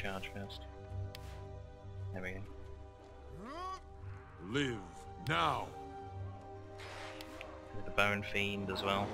charge first. There we go. Live now. With the Bone Fiend as well.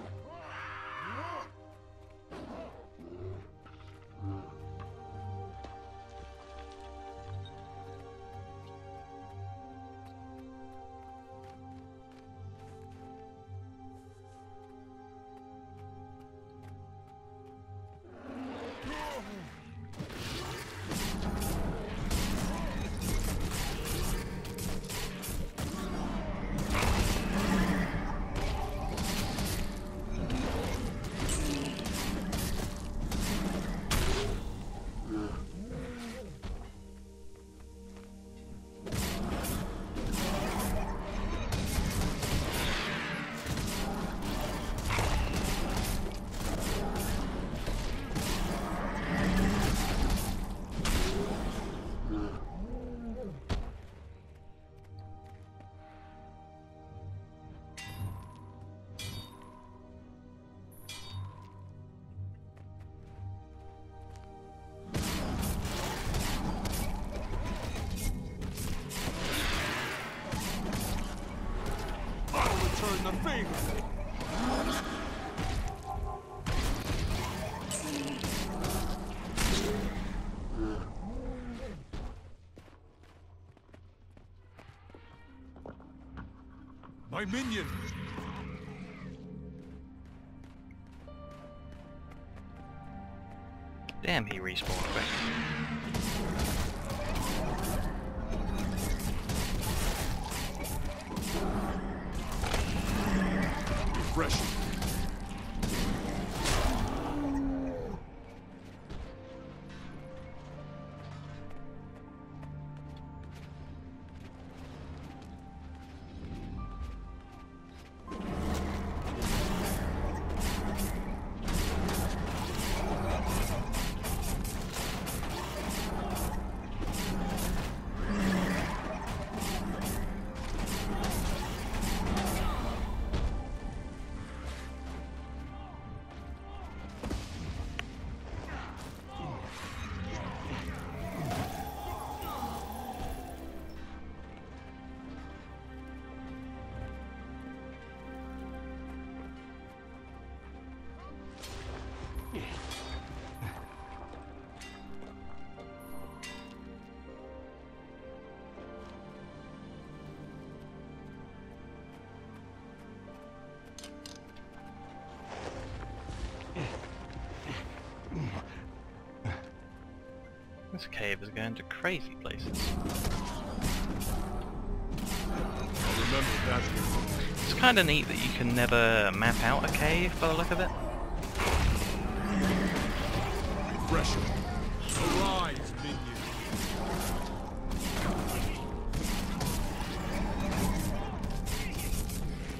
Minion! Damn, he respawned quick. Refreshing. This cave is going to crazy places. It's kind of neat that you can never map out a cave by the look of it.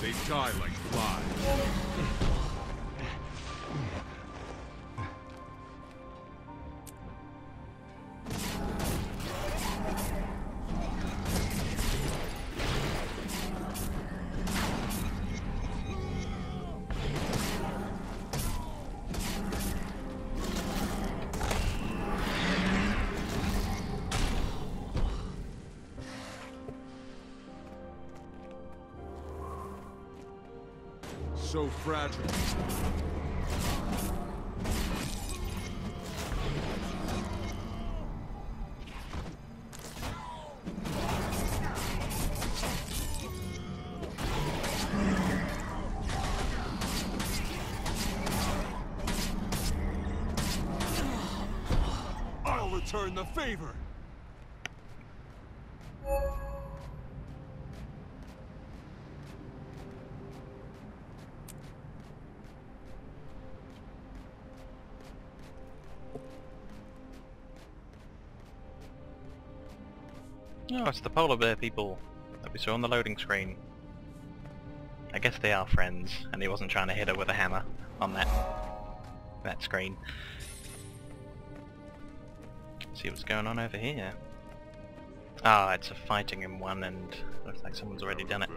They die like So fragile. Oh, it's the polar bear people that we saw on the loading screen. I guess they are friends, and he wasn't trying to hit her with a hammer on that that screen. See what's going on over here. Ah, it's a fighting in one, and looks like someone's already done it.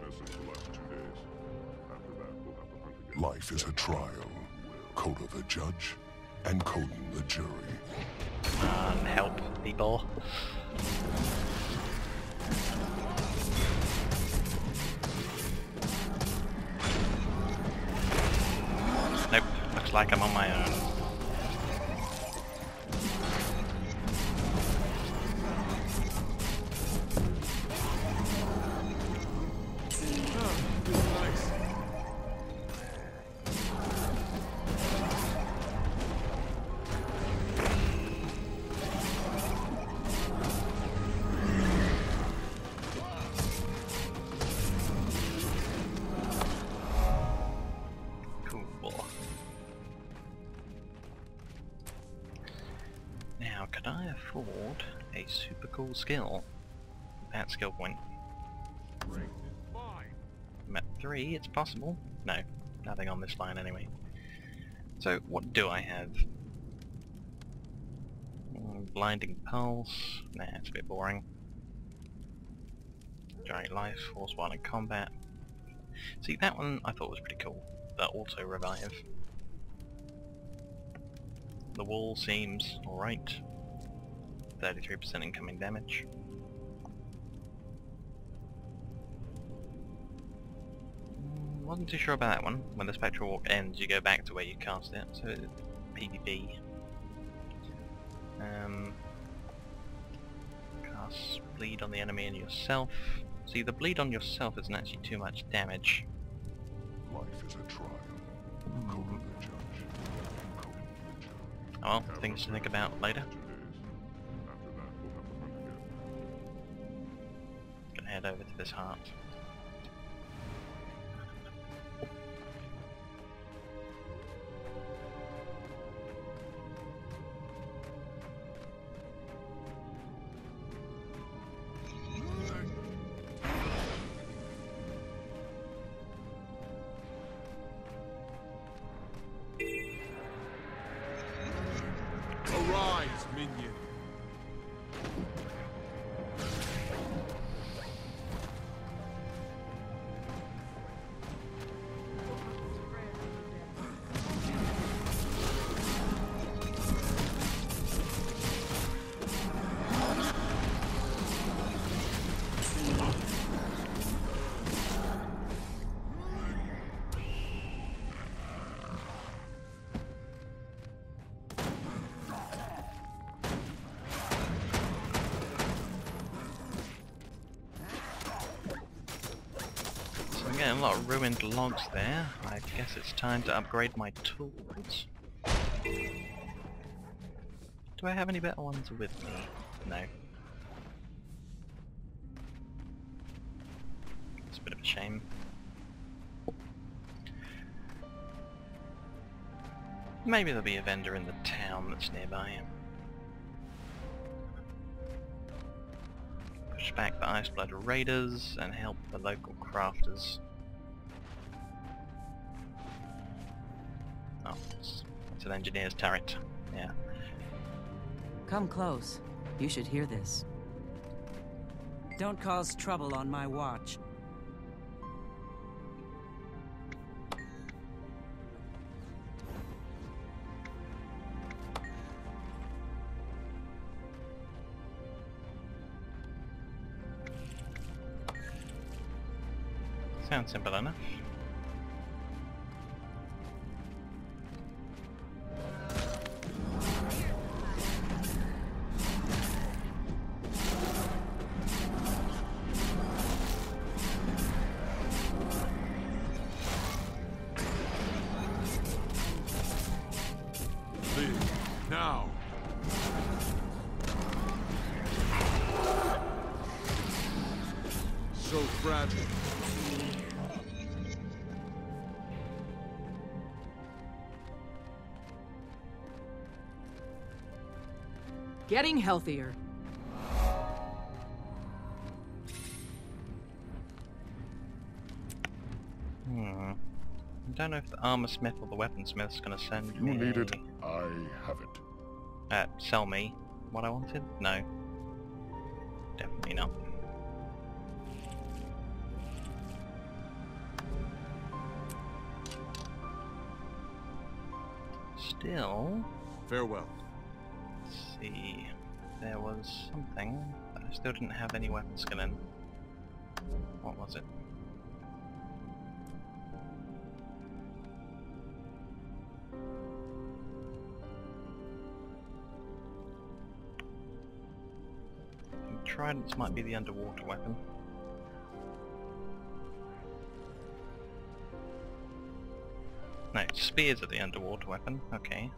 Life is a trial. Coda the judge, and Coden the jury. and help people. Nope, looks like I'm on my own. Could I afford a super cool skill? That skill point. I'm at three, it's possible. No, nothing on this line anyway. So, what do I have? Mm, Blinding Pulse. Nah, it's a bit boring. Giant Life, Force While in combat. See, that one I thought was pretty cool. The auto revive. The wall seems alright. 33% incoming damage. Mm, Wasn't too sure about that one. When the spectral walk ends, you go back to where you cast it, so PvP. Um, cast bleed on the enemy and yourself. See, the bleed on yourself isn't actually too much damage. Life is a trial. Conan the judge. Conan. Oh well, things to think about later. Head over to this heart. A lot of ruined logs there. I guess it's time to upgrade my tools. Do I have any better ones with me? No. It's a bit of a shame. Maybe there'll be a vendor in the town that's nearby. Push back the Iceblood Raiders and help the local crafters. An engineer's turret. Yeah. Come close. You should hear this. Don't cause trouble on my watch. Sounds simple enough. Now. So fragile. Getting healthier. Hmm. I don't know if the armor smith or the weaponsmith's gonna send You me. need it. I have it. Uh, sell me what I wanted? No. Definitely not. Still, Farewell. see. There was something that I still didn't have any weapon skill in. What was it? Tridents might be the underwater weapon. No, spears are the underwater weapon. Okay.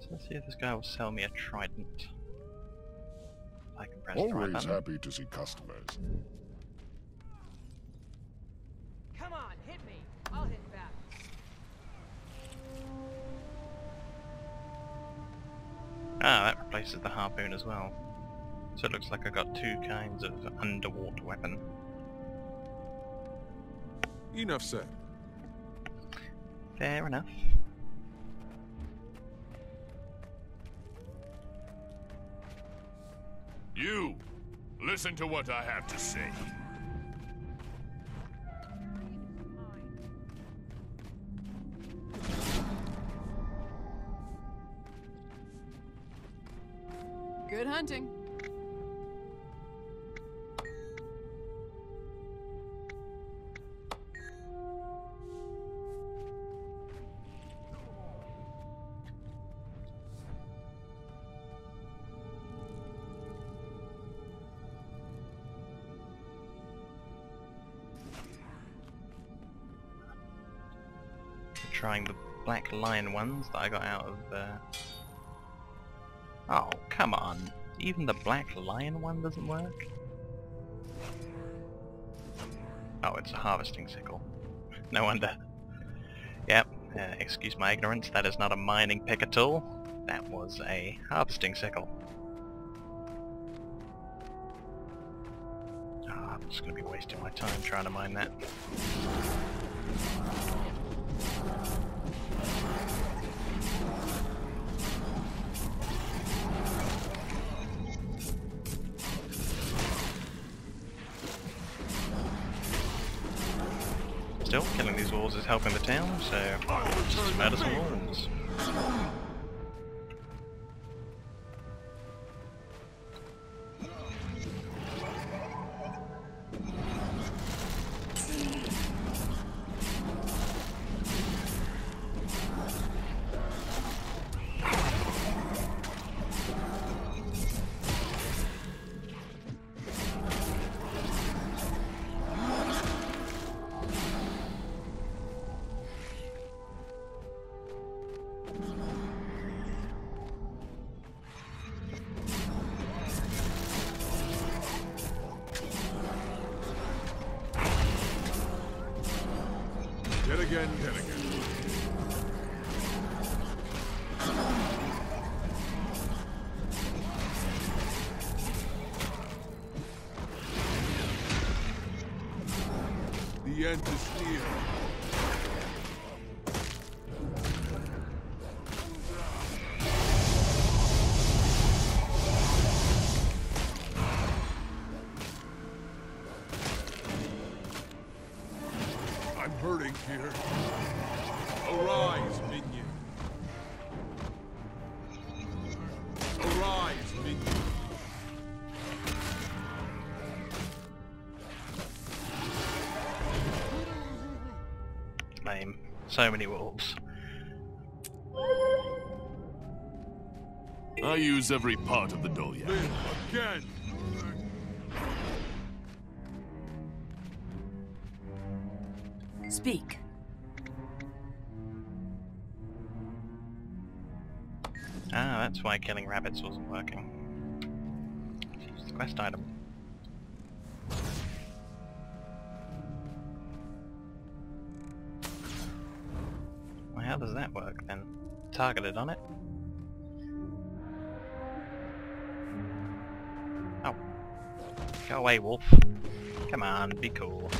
So let's see if this guy will sell me a trident. I can press Always happy to see customers. Harpoon as well. So it looks like I've got two kinds of underwater weapon. Enough said. Fair enough. You! Listen to what I have to say. Hunting. Trying the black lion ones that I got out of uh... Oh. Even the black lion one doesn't work? Oh, it's a harvesting sickle. No wonder. Yep, uh, excuse my ignorance, that is not a mining pick at all. That was a harvesting sickle. Ah, I'm just going to be wasting my time trying to mine that. Is helping the town, so just some wolves. Here. Arise, minion. Arise, minion. Lame. So many wolves. I use every part of the Dolyak. Live again. Speak. Why killing rabbits wasn't working. It's the quest item. Well, how does that work then? Targeted on it? Oh. Go away, wolf. Come on, be cool.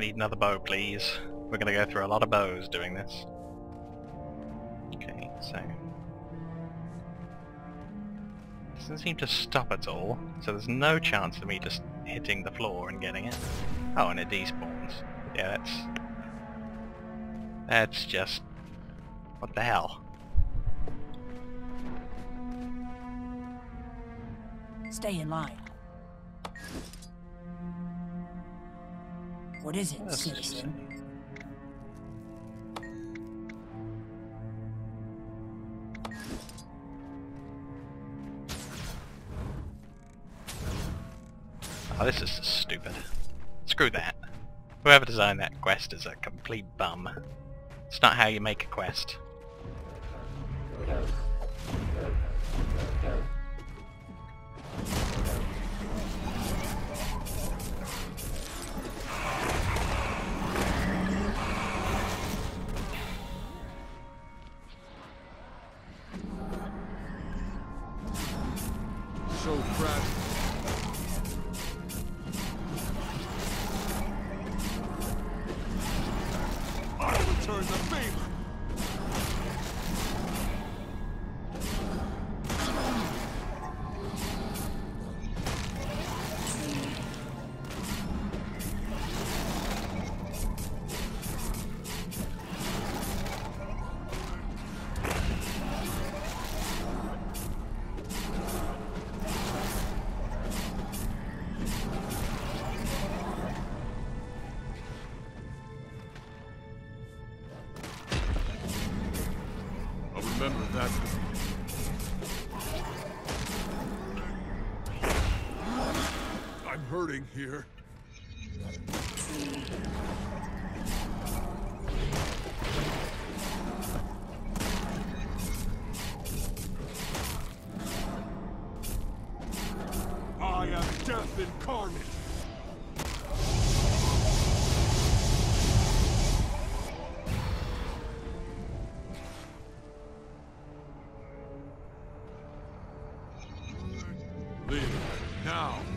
Need another bow, please. We're gonna go through a lot of bows doing this. Okay, so... Doesn't seem to stop at all, so there's no chance of me just hitting the floor and getting it. Oh, and it despawns. Yeah, that's... That's just... What the hell? Stay in line. What is it, That's citizen? Oh, this is stupid. Screw that. Whoever designed that quest is a complete bum. It's not how you make a quest. Hurting here. I am death incarnate. Live now.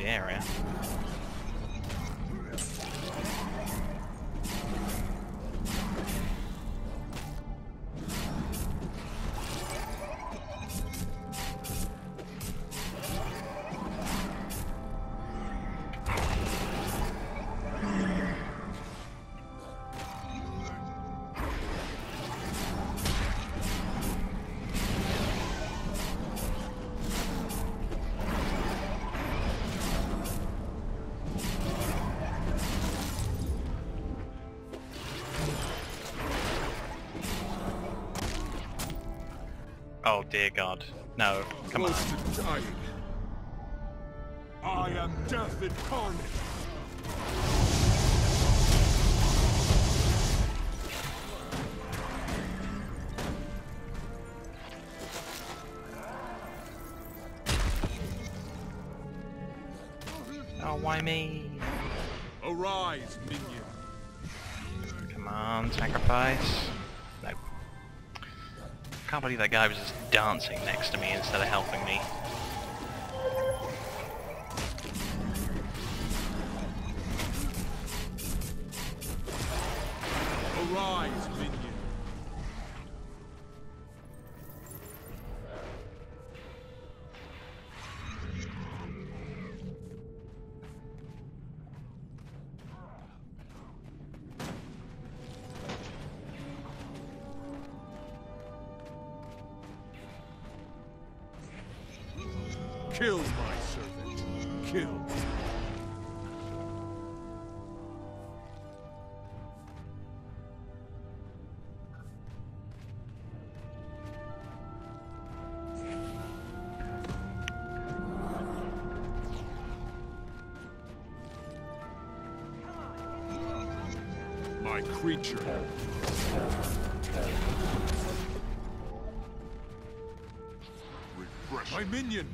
Easy area. Eh? Oh dear god. No, come on. I am death incarnate. Oh, why me? Arise, minion. Come on, sacrifice. Can't believe that guy was just dancing next to me instead of helping me. Arise, My creature. Refresh. My minion.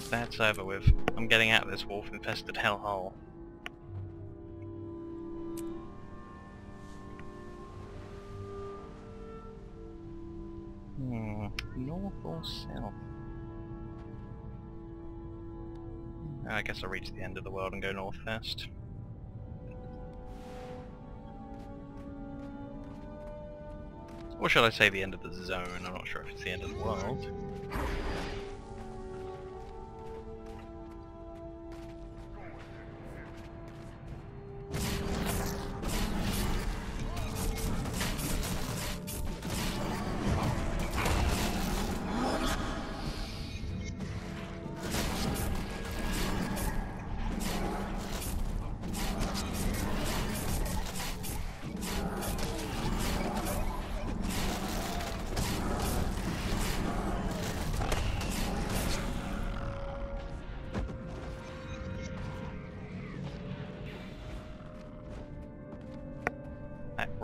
That's over with. I'm getting out of this wolf-infested hellhole. Hmm, north or south? I guess I'll reach the end of the world and go north first. Or should I say the end of the zone? I'm not sure if it's the end of the world.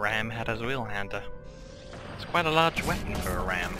Ram had a wheel hander. It's quite a large weapon for a ram.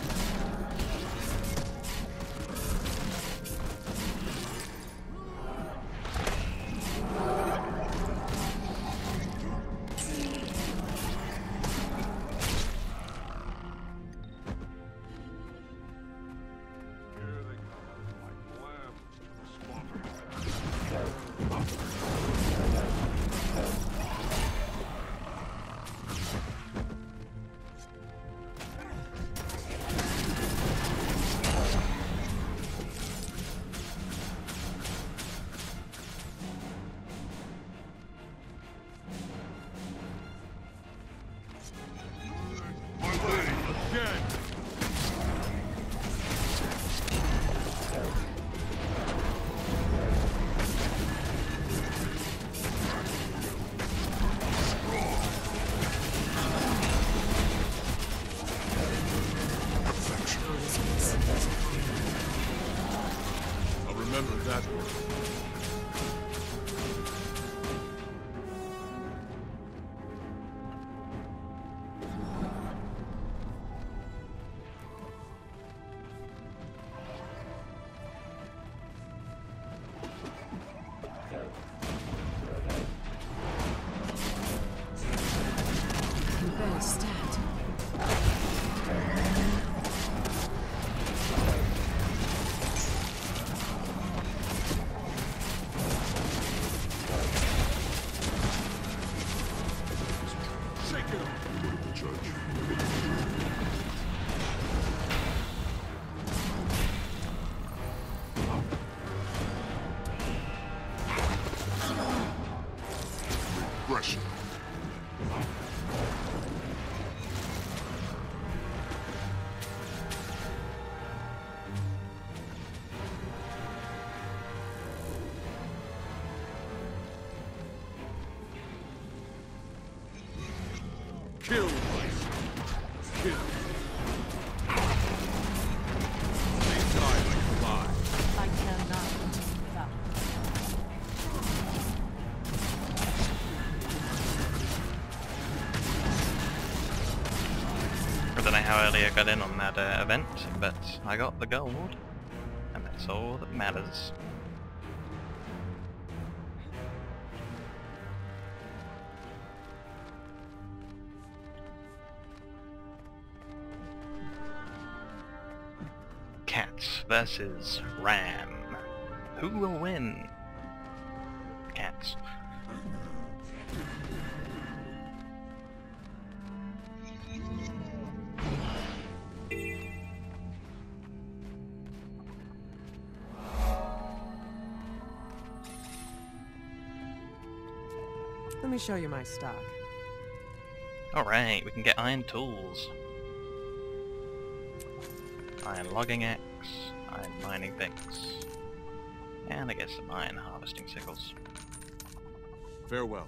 How early I got in on that uh, event, but I got the gold, and that's all that matters. Cats versus Ram. Who will win? Show you my stock. Alright, we can get iron tools. Iron logging axe, iron mining picks, and I guess some iron harvesting sickles. Farewell.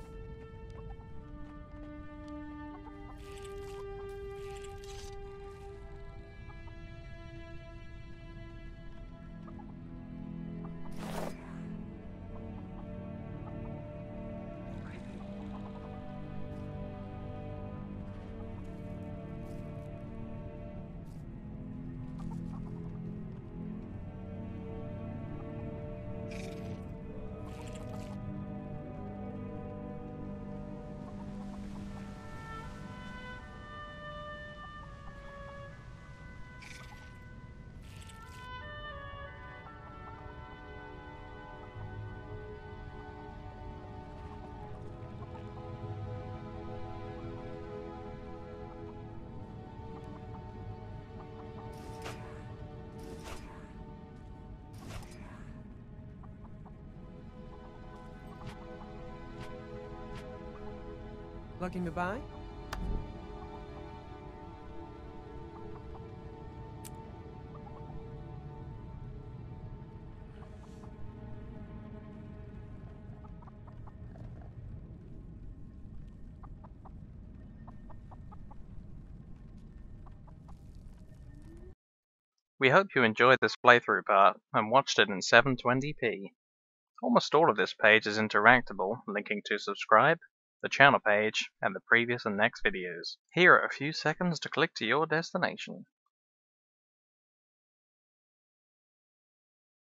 Looking to buy? We hope you enjoyed this playthrough part and watched it in 720p. Almost all of this page is interactable, linking to subscribe, the channel page, and the previous and next videos. Here are a few seconds to click to your destination.